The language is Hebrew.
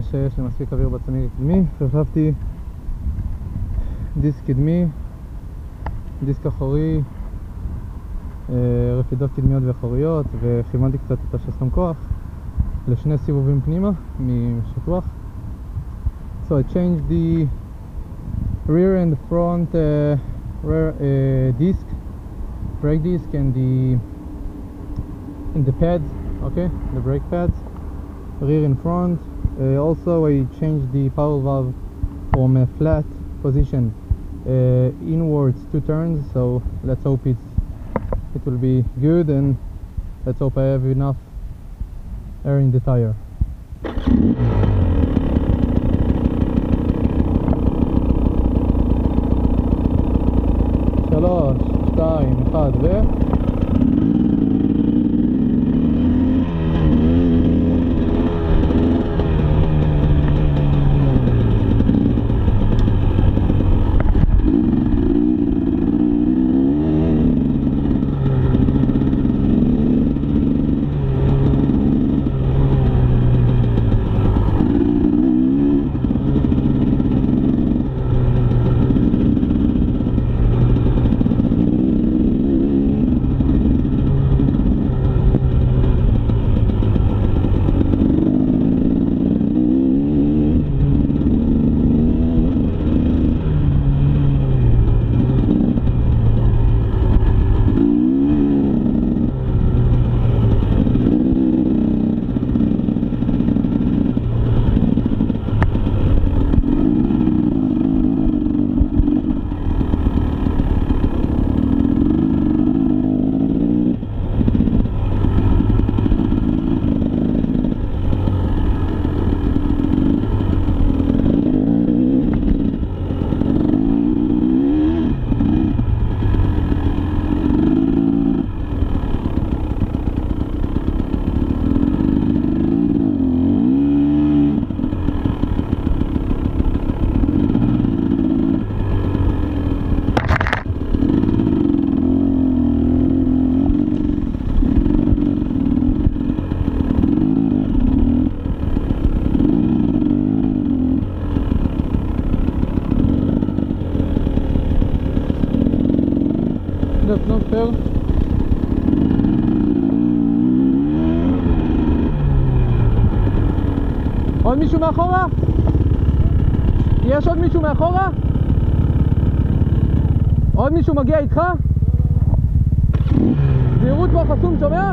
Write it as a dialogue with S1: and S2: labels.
S1: נראה שיש לי מספיק אוויר בצמיג הקדמי. חשבתי דיסק קדמי, דיסק אחורי, אה, רפידות קדמיות ואחוריות, וכיוונתי קצת את השסתום כוח לשני סיבובים פנימה משטוח. So I changed the rear and front uh, rear uh, disc, brake disc and the and the pads, okay, the brake pads, rear and front. Uh, also I changed the power valve from a flat position uh, inwards two turns so let's hope it's it will be good and let's hope I have enough air in the tire יש עוד מישהו מאחורה? עוד מישהו מגיע איתך? זהירות כבר חסום, שומע?